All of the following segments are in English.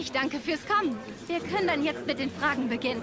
Ich danke fürs Kommen. Wir können dann jetzt mit den Fragen beginnen.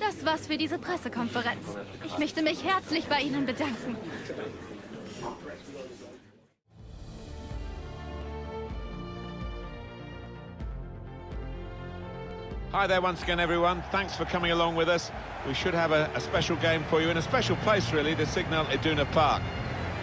Das war's für diese Pressekonferenz. Ich möchte mich herzlich bei Ihnen bedanken. Hi there once again, everyone. Thanks for coming along with us. We should have a, a, special game for you in a special place, really, the Signal Iduna Park.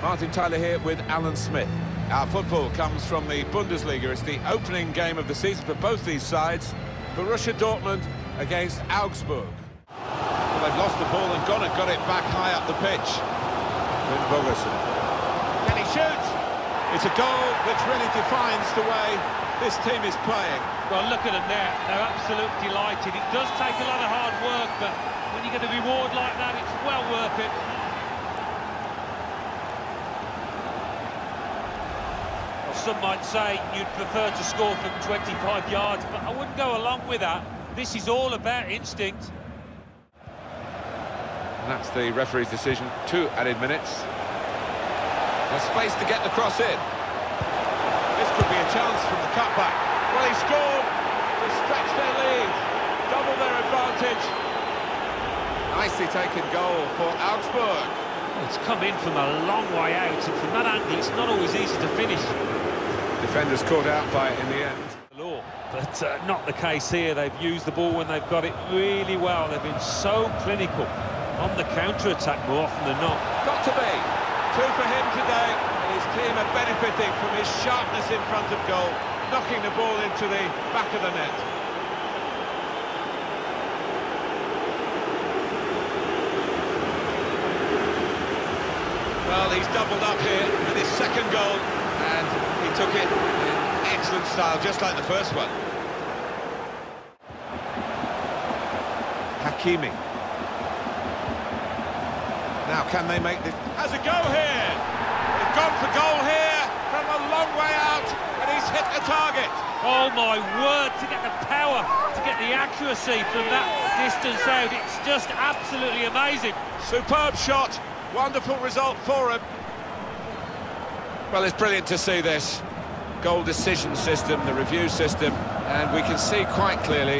Martin Tyler here with Alan Smith. Our football comes from the Bundesliga. It's the opening game of the season for both these sides. Borussia Dortmund against Augsburg. Well, they've lost the ball and gone and got it back high up the pitch. Finnbogason. Can he shoot? It's a goal which really defines the way this team is playing. Well, look at them there. They're absolutely delighted. It does take a lot of hard work, but when you get a reward like that, it's well worth it. Some might say you'd prefer to score from 25 yards, but I wouldn't go along with that. This is all about instinct. And that's the referee's decision. Two added minutes. There's space to get the cross in. This could be a chance from the cutback. Well, he scored to stretch their lead, double their advantage. Nicely taken goal for Augsburg. It's come in from a long way out, and from that angle, it's not always easy to finish. Defenders caught out by it in the end. But uh, not the case here. They've used the ball when they've got it really well. They've been so clinical on the counter-attack more often than not. Got to be. Two for him today. His team are benefiting from his sharpness in front of goal, knocking the ball into the back of the net. Well, he's doubled up here with his second goal, and he took it in excellent style, just like the first one. Hakimi. Now, can they make this? Has a go here! They've gone for goal here from a long way out, and he's hit the target. Oh, my word, to get the power, to get the accuracy from that distance out, it's just absolutely amazing. Superb shot, wonderful result for him. Well, it's brilliant to see this goal decision system, the review system, and we can see quite clearly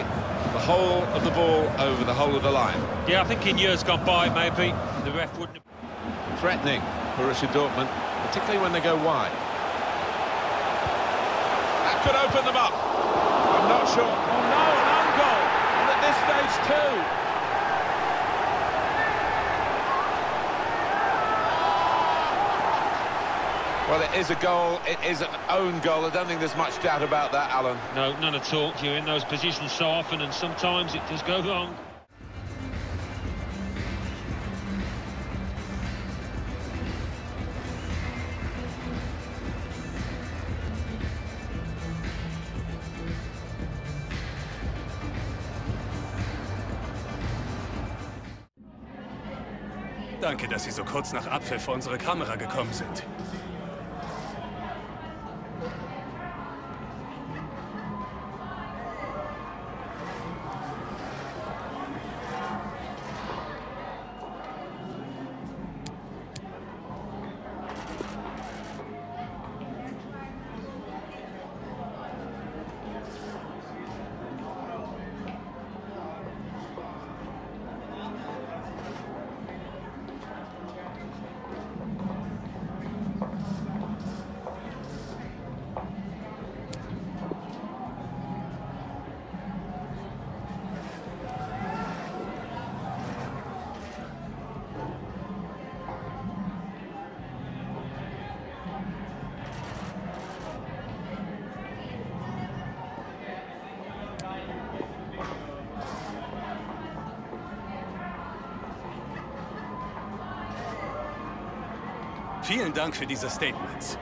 the whole of the ball over the whole of the line. Yeah, I think in years gone by, maybe, the ref wouldn't have... Threatening Borussia Dortmund, particularly when they go wide. That could open them up. I'm not sure. Oh, no, an own goal. And at this stage, too. Well, it is a goal. It is an own goal. I don't think there's much doubt about that, Alan. No, none at all. You're in those positions so often, and sometimes it does go wrong. Danke, dass Sie so kurz nach Abpfiff vor unsere Kamera gekommen sind. Vielen Dank für diese Statements.